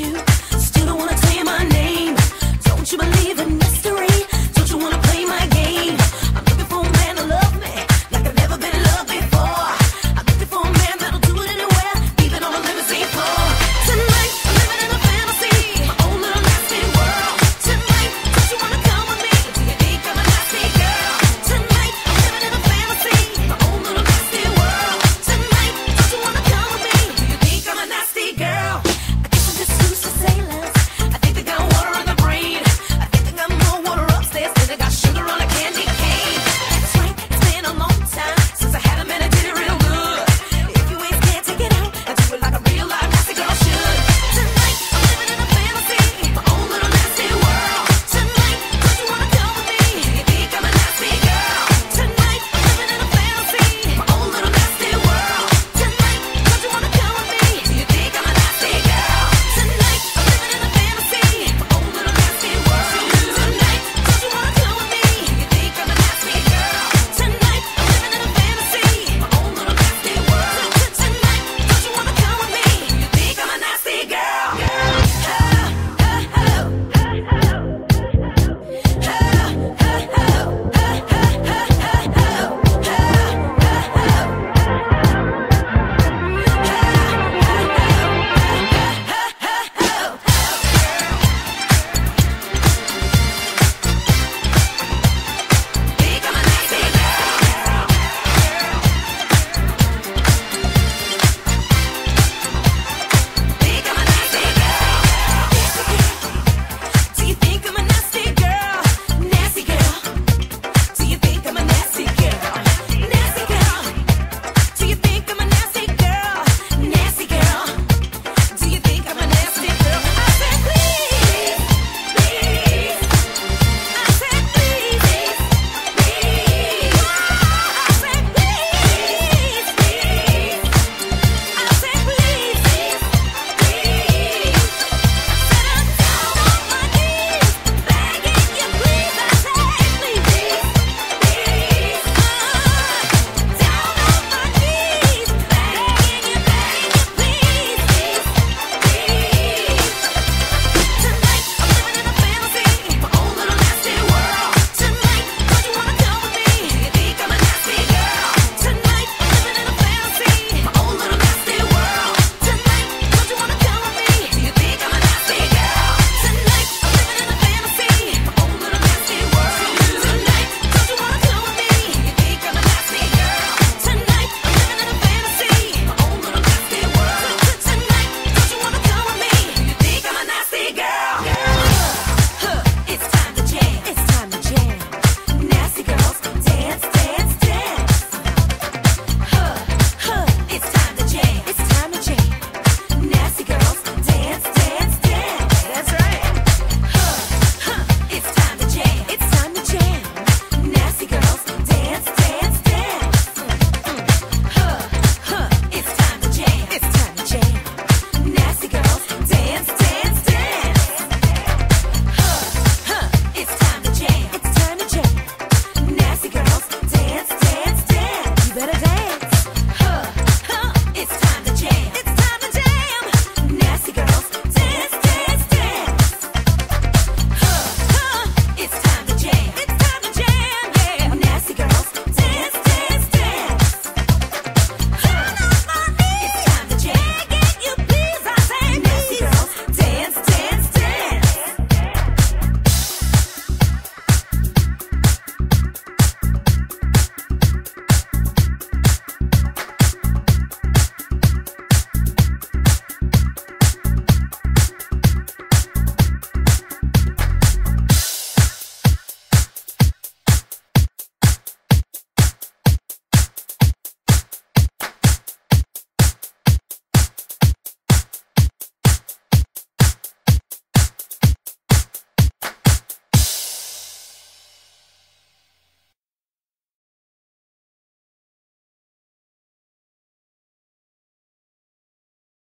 you.